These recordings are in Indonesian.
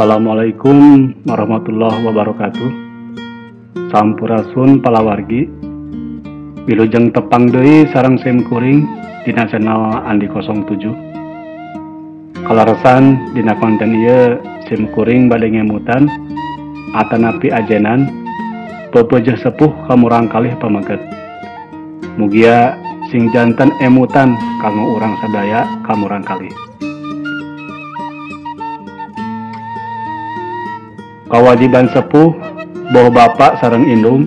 Assalamualaikum warahmatullahi wabarakatuh. Sampurasun palawargi. Wilujeng tepang deui sarang sim kuring dina channel Andi 07 Kalaresan dina konten ieu sim kuring ngemutan atanapi ajenan pepejeh sepuh kamurang kalih pamaget Mugia sing jantan emutan kanggo urang sadaya kamurang kalih kawajiban sepuh boh Bapak sarang Indung.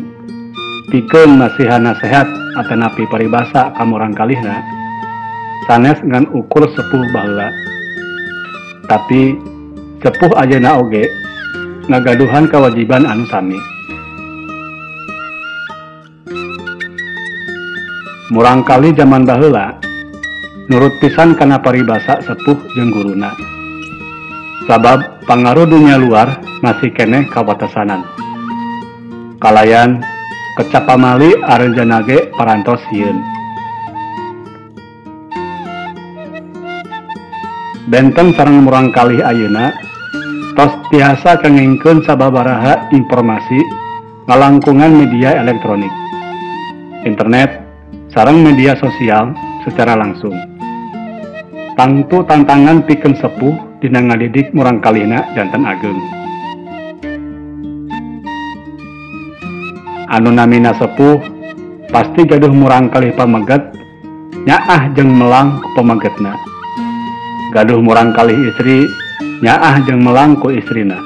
Piken nasihat-nasehat atau napi peribasa kamu rangkalihna sanes ngan ukur sepuh bahwa tapi sepuh aja na oge ngagaduhan kewajiban anu sami. Murangkali zaman bahula nurut pisan karena paribasa sepuh jengguruna sabab pengaruh dunia luar masih kene kawatasanan kalayan kecapamali arenjanage parantos hieun benten sarang murang kali ayeuna tos tiasa kengingkeun sababaraha informasi ngalangkungan media elektronik. Internet sarang media sosial secara langsung. Tangtu tantangan piken sepuh dina ngadidik murang kalina jantan ageng. Anu namina sepuh pasti gaduh murang kali pameget nyaah jeng melang ku pamegetna gaduh murang kali istri nyaah jeng melang ku istrina.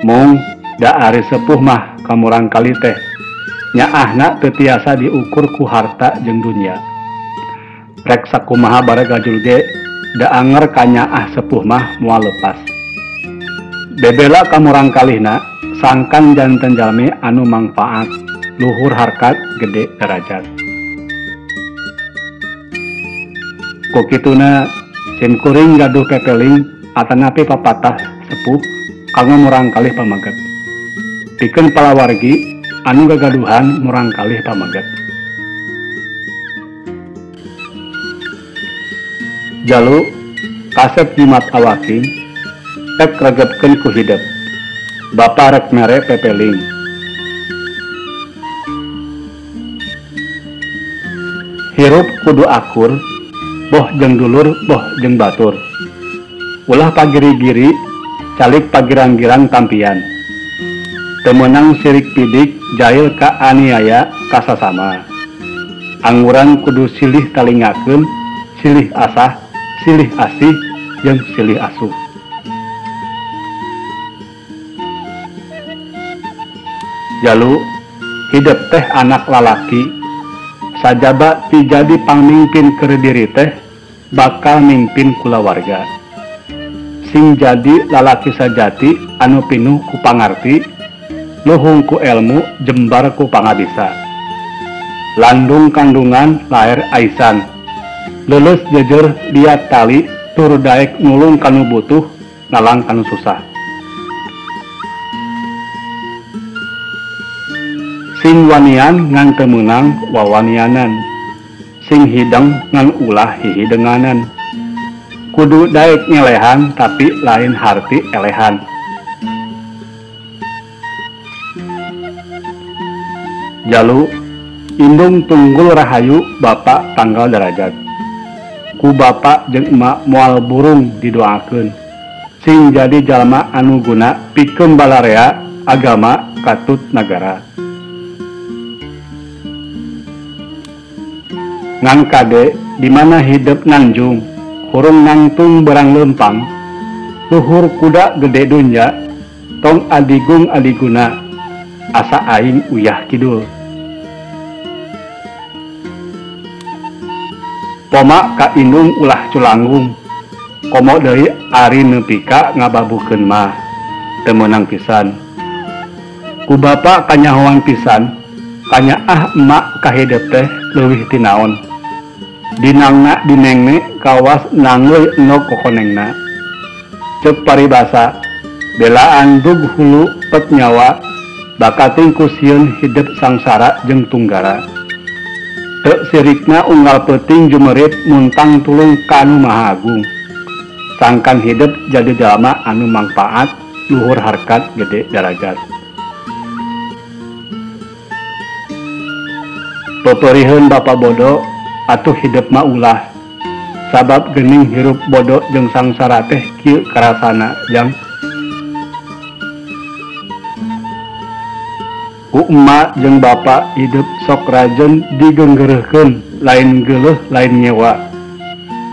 Mung da ari sepuh mah kamurang kali teh nyaahna tetiasa diukur ku harta jeng dunia rek sakumaha barega julge da anger ah sepuh mah mual lepas. Bebela kamurang kalihna sangkan jantan jalmi anu manfaat luhur harkat gede derajat. Kukituna sim kuring gaduh pepeling atanapi papatah sepuh kanggo murang kalih pamaget pikeun palawargi anu gagaduhan murang kalih pamaget Jalu kasep jimat awakin tep kregepkeun ku hidep. Bapak rek mere pepeling. Hirup kudu akur boh jeng dulur boh jeng batur. Ulah pagiri-giri calik pagirang-girang tampian. Temenang sirik pidik jahil ka aniaya kasasama. Angguran kudu silih talingakeun silih asah silih asih yang silih asuh. Jalu hidup teh anak lalaki sajaba ti jadi pangmimpin ke diri teh bakal mimpin kula warga. Sing jadi lalaki sajati anu pinuh ku pangarti luhung ku ilmu jembar ku pangabisa. Landung kandungan lahir aisan lulus jujur dia tali tur daek nulung kanu butuh nalang kanu susah. Sing wanian ngan temenang wawanianan. Sing hidang ngan ulah hihidenganan kudu daek nyelehan tapi lain harti elehan. Jalu indung tunggul rahayu bapak tanggal derajat ku Bapak emak mual burung didoakan sing jadi jalma anuguna pikem balarea agama katut negara ngan kade dimana hidup nanjung hurung nangtung berang lempang luhur kuda gede dunya tong adigung adiguna asa aing uyah kidul. Poma ka Indung ulah Culanggung. Komo dari Ari nepika ngababuken mah. Temenang pisan. Ku Bapak kanyahoang pisan kanya ah emak kahedep teh leuwih tinaon dinangna dinengne kawas nanggul no kokonengna. Cek paribasa belaan dug hulu pet nyawa bakating kusieun hidup sangsara jeng tunggara. sirikna unggal peting jumerit muntang tulung kanu Mahagung. Sangkan hidup jadi jalma anu manfaat luhur harkat gede darajat Peperihun Bapak bodoh atuh hidup maulah sabab gening hirup bodoh jeung sangsara teh kieu karasana yang emak jeung bapak hidup sok rajen digenggerehkeun lain geuleuh lain nyewa.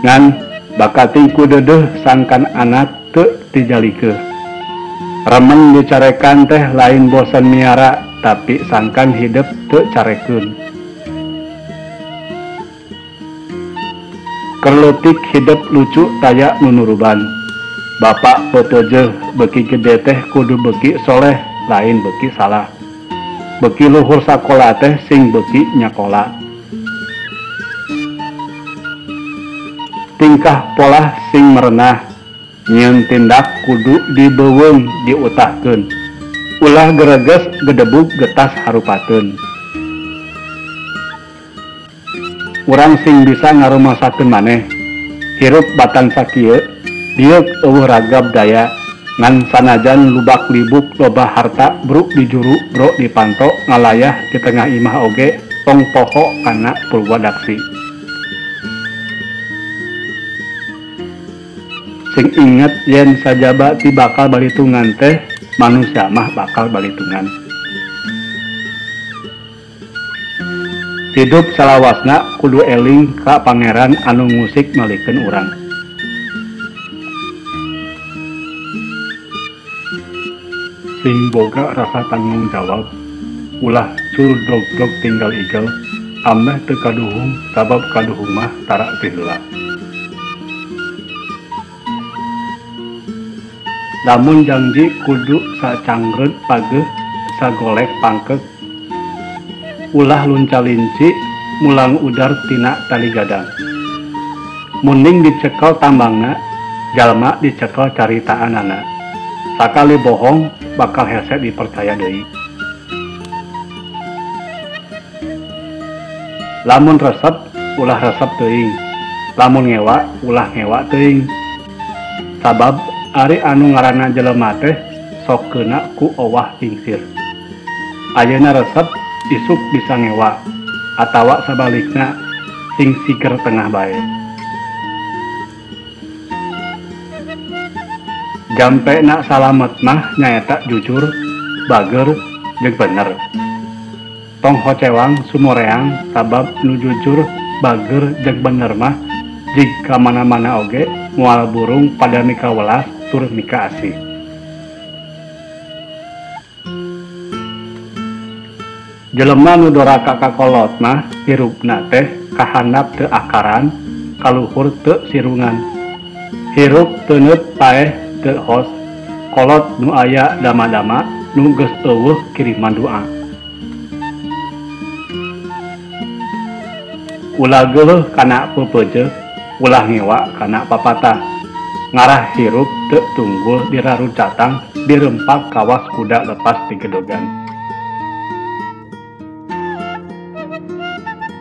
Ngan bakating ku dedeuh sangkan anak teu tijalike remen dicarekan teh lain bosan miara tapi sangkan hidup teu carekeun. Kerletik hidup lucu taya nunuruban. Bapak foto je beki gede teh kudu beki soleh lain beki salah beki luhur sakola teh sing beki nyakola. Tingkah pola sing merenah nyiun tindak kudu dibeweng diutahkan ulah gereges gedebuk getas harupateun. Orang sing bisa ngarumasakan maneh hirup batan sakie diuk eueuh ragab daya ngan sanajan lubak libuk loba harta bro di juru, Bro dipanto ngalayah di tengah imah oge tong poho anak purwadaksi sing inget yen sajaba ti bakal balitungan teh manusia mah bakal balitungan. Hidup salawasna kudu eling ka pangeran anu musik malikeun urang. Sing boga rasa tanggung jawab. Ulah cur dog-dog tinggal igel. Ameh teu kaduhung sabab kaduhung mah tarak heula lamun janji kudu sacangreut pageuh sagolek pangkek. Ulah lunca-linci mulang udar tina tali gadang. Muning dicekel tambangna jalma dicekel caritaan anak. Sakali bohong bakal hese dipercaya deui. lamun resep ulah resep teuing. lamun ngewa ulah ngewa teuing. sabab Ari anu ngaranna jelema teh sok kena ku owah pingsir Ayeuna resep isuk bisa ngewa atawa sebaliknya sing siker tengah baik jampe nak salamet mah nyaeta jujur, bager, jeung bener. Tong hocewang sumoreang sabab nu jujur, bager jeung bener mah jig ka mana-mana oge mual burung pada nikah welas tur nikah asih. Jelema nu doraka kolot mah hirupna teh kahanap teu akaran, kaluhur teu sirungan. Hirup teunut paeh teu hos kolot nu aya dama-dama nu geus eueuh kiriman doa. Ulah geuleuh kana peupeujeuh ulah ngewa kana papatah. Ngarah hirup teu tunggul dirarutcatang dirempak kawas kuda lepas di gedogan.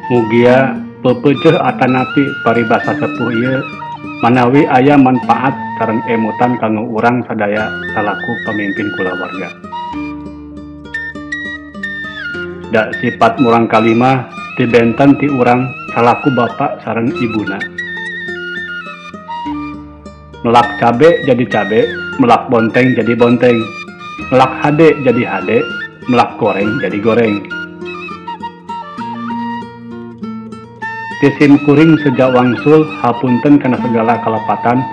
Mugia pepeuceuh atanapi paribasa sepuh ieu manawi aya manfaat sareng emutan kanggo urang sadaya salaku pemimpin kulawarga da sifat murang kalima dibenten ti urang salaku bapak sareng ibuna. Melak cabe jadi cabe melak bonteng jadi bonteng. Melak hade jadi hade melak goreng jadi goreng tisim kuring sejak wangsul hapunten karena segala kelepatan.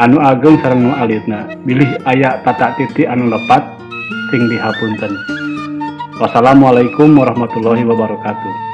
Anu ageng sareng nu alitna. Bilih ayak tata titi anu lepat sing dihapunten. Wassalamualaikum warahmatullahi wabarakatuh